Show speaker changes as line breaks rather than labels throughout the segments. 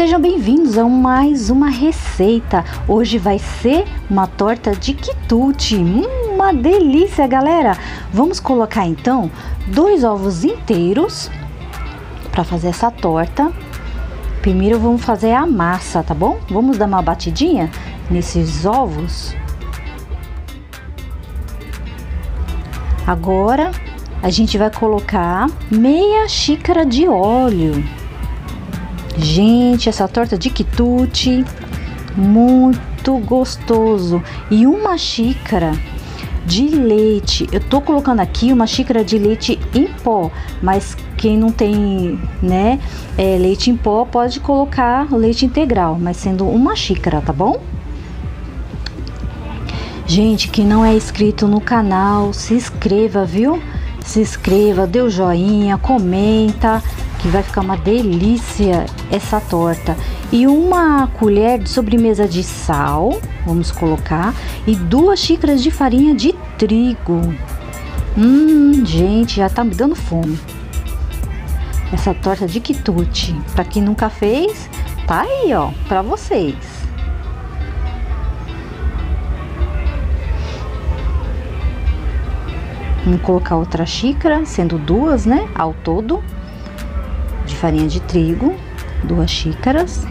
Sejam bem-vindos a mais uma receita. Hoje vai ser uma torta de quitute. Hum, uma delícia, galera! Vamos colocar então dois ovos inteiros para fazer essa torta. Primeiro vamos fazer a massa, tá bom? Vamos dar uma batidinha nesses ovos. Agora a gente vai colocar meia xícara de óleo. Gente, essa torta de quitute, muito gostoso. E uma xícara de leite. Eu tô colocando aqui uma xícara de leite em pó, mas quem não tem, né, é, leite em pó pode colocar leite integral, mas sendo uma xícara, tá bom? Gente, que não é inscrito no canal, se inscreva, viu? Se inscreva, dê o joinha, comenta, que vai ficar uma delícia essa torta. E uma colher de sobremesa de sal, vamos colocar, e duas xícaras de farinha de trigo. Hum, gente, já tá me dando fome. Essa torta de quitute, para quem nunca fez, tá aí, ó, para vocês. Vamos colocar outra xícara, sendo duas, né, ao todo farinha de trigo, duas xícaras.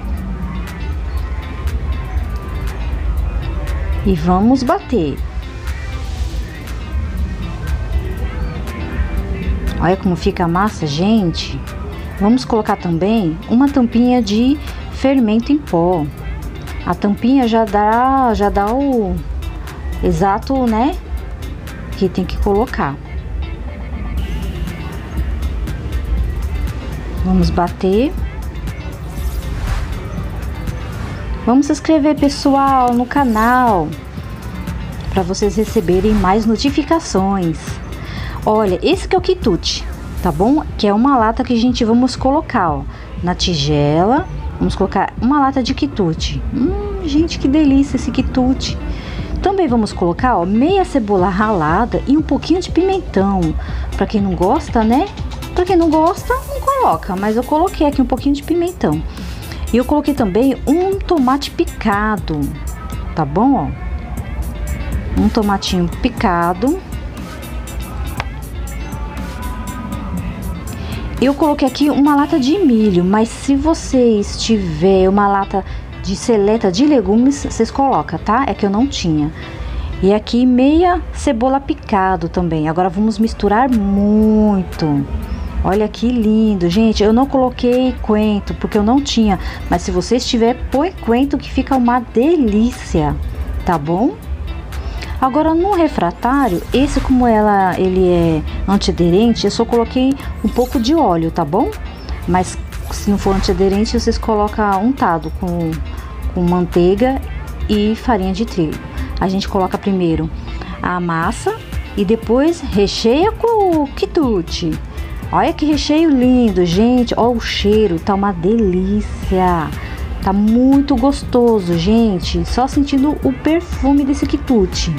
E vamos bater. Olha como fica a massa, gente. Vamos colocar também uma tampinha de fermento em pó. A tampinha já dá, já dá o exato, né, que tem que colocar. Vamos bater. Vamos se inscrever, pessoal, no canal para vocês receberem mais notificações. Olha, esse que é o quitute, tá bom? Que é uma lata que a gente vamos colocar, ó, na tigela. Vamos colocar uma lata de quitute. Hum, gente, que delícia esse quitute. Também vamos colocar, ó, meia cebola ralada e um pouquinho de pimentão. Para quem não gosta, né? Para quem não gosta, mas eu coloquei aqui um pouquinho de pimentão. E eu coloquei também um tomate picado, tá bom? Ó? Um tomatinho picado. Eu coloquei aqui uma lata de milho, mas se vocês tiver uma lata de seleta de legumes, vocês colocam, tá? É que eu não tinha. E aqui meia cebola picado também. Agora vamos misturar muito. Olha que lindo, gente. Eu não coloquei coentro porque eu não tinha, mas se vocês tiver, põe coentro que fica uma delícia, tá bom? Agora no refratário, esse como ela ele é antiaderente, eu só coloquei um pouco de óleo, tá bom? Mas se não for antiaderente, vocês colocam untado com, com manteiga e farinha de trigo. A gente coloca primeiro a massa e depois recheia com o quitute. Olha que recheio lindo, gente. Olha o cheiro, tá uma delícia. Tá muito gostoso, gente. Só sentindo o perfume desse quitute.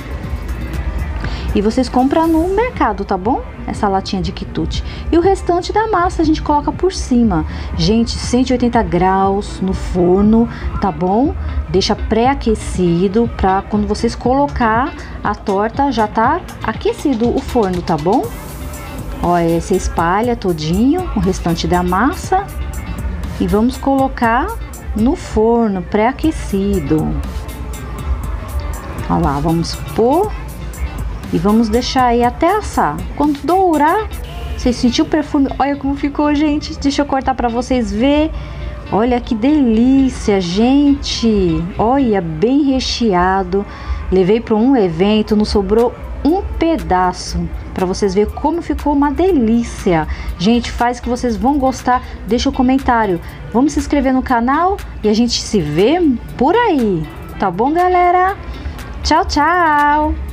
E vocês compram no mercado, tá bom? Essa latinha de quitute. E o restante da massa a gente coloca por cima. Gente, 180 graus no forno, tá bom? Deixa pré-aquecido para quando vocês colocar a torta já tá aquecido o forno, tá bom? Olha, você espalha todinho o restante da massa e vamos colocar no forno pré-aquecido. Olha lá, vamos pôr e vamos deixar aí até assar. Quando dourar, vocês sentiu o perfume? Olha como ficou, gente. Deixa eu cortar para vocês ver. Olha que delícia, gente. Olha, bem recheado. Levei para um evento, não sobrou um pedaço para vocês verem como ficou uma delícia. Gente, faz que vocês vão gostar. Deixa o um comentário. Vamos se inscrever no canal e a gente se vê por aí. Tá bom, galera? Tchau, tchau!